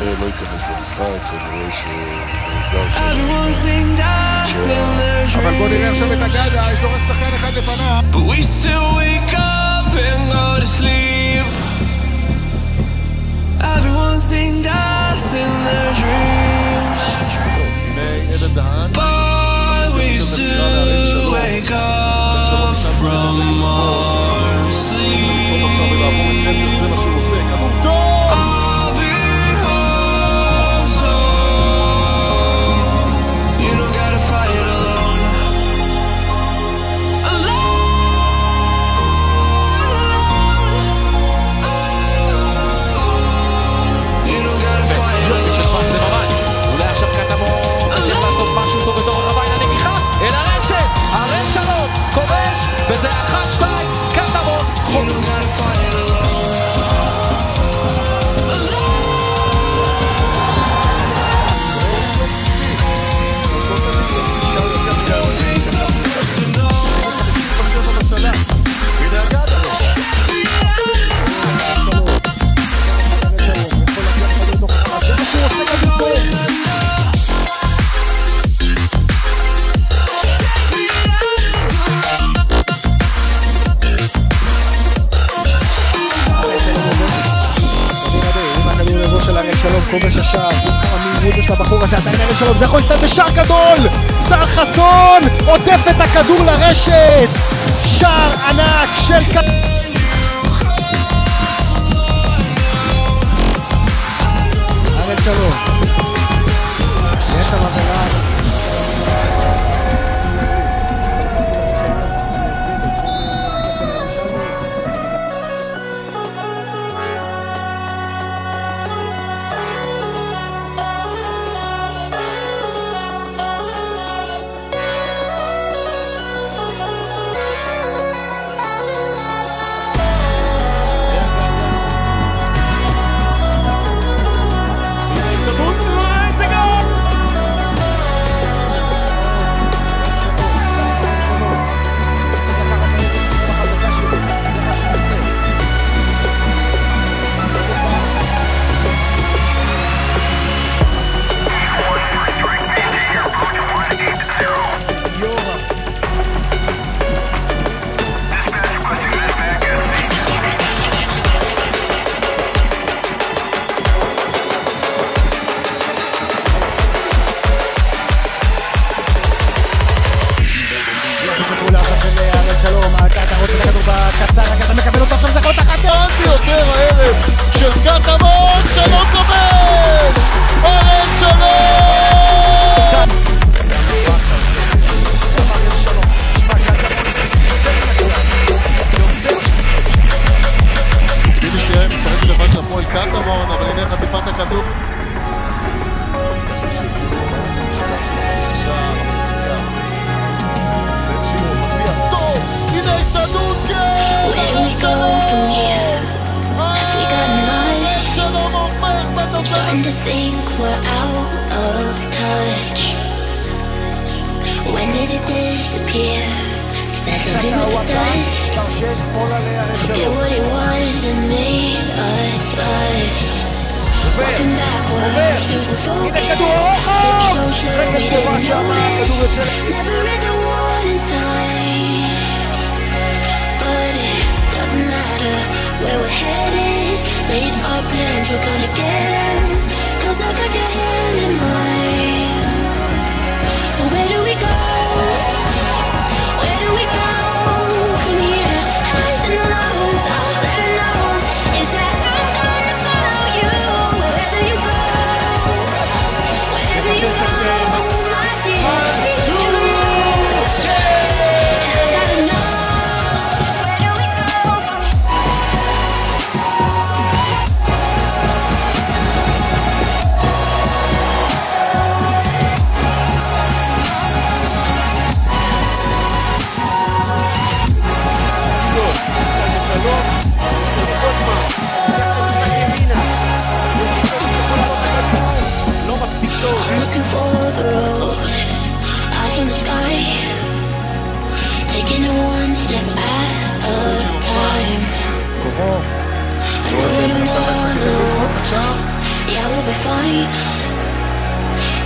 They're looking in the ratio. Everyone's in But we still wake up and go to sleep. Everyone's in death in their dreams. But we still wake up from Mars. that שלו, וזה יכול להסתיים בשער גדול! שר חסון עוטף את הכדור לרשת! שער ענק של... כ... Starting to think we're out of touch. When did it disappear? Settling with the dust. Forget what it was that made us us. Walking backwards, losing focus. Slipped so slow we didn't notice. Never read the warning signs, but it doesn't matter where we're heading made up plans. You're gonna get it Cause I got your hand in mine. I know you don't wanna. Yeah, we'll be fine.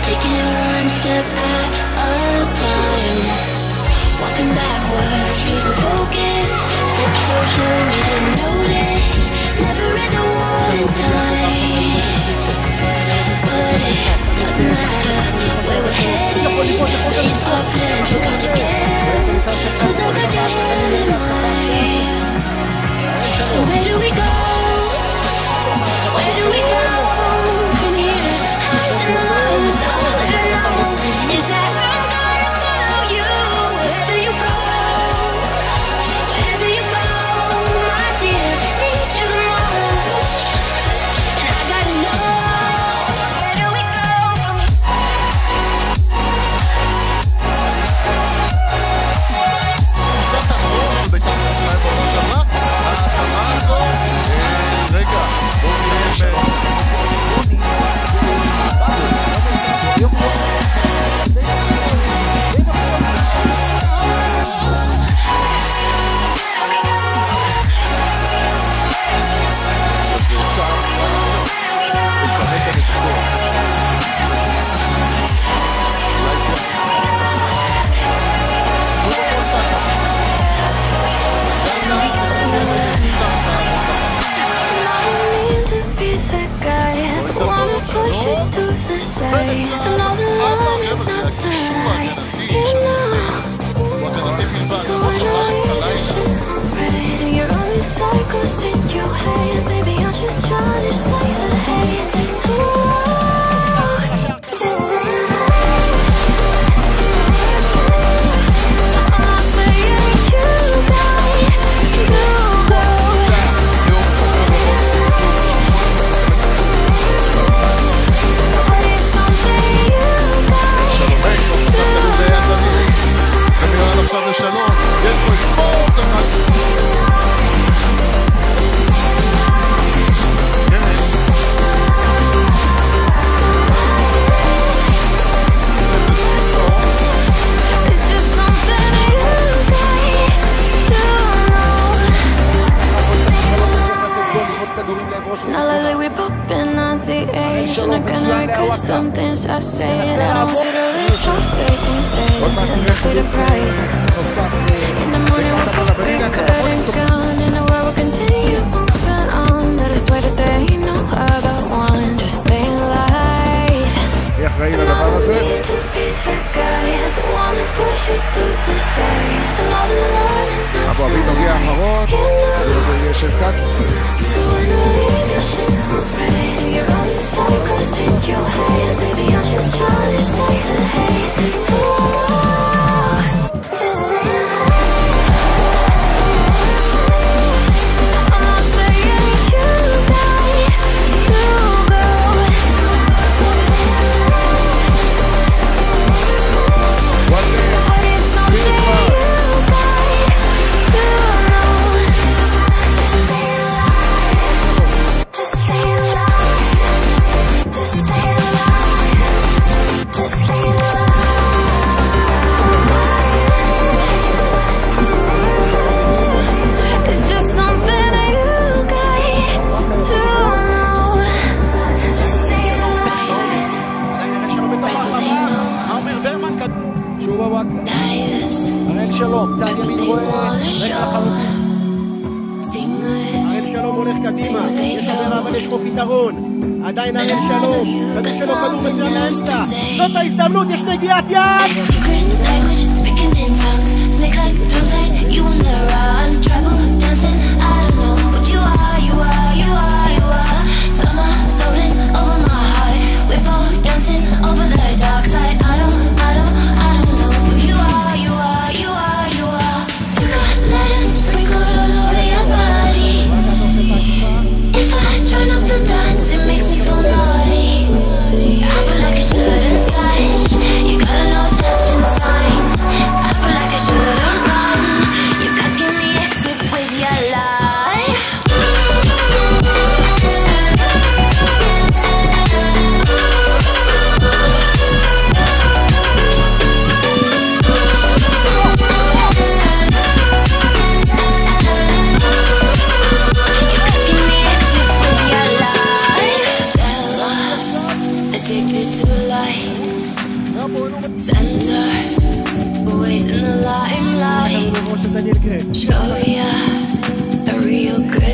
Taking a one step at a time. Walking backwards, losing focus. Step so slow, we didn't notice. Never read the warning signs. But it doesn't matter where we're headed. Made up plans, we're gonna get. Cause I got your friend in mind. cercato תגובה וואקה. הראל שלום, צד ימין רואה, רגע לחלוטין. הראל שלום הולך קדימה, יש עבירה אבל יש פה פתרון. עדיין הראל שלום, כדור שלו כדור מצוין לאמצע. זאת ההזדמנות, יש נגיעת יד! Daniel Show ya a real good.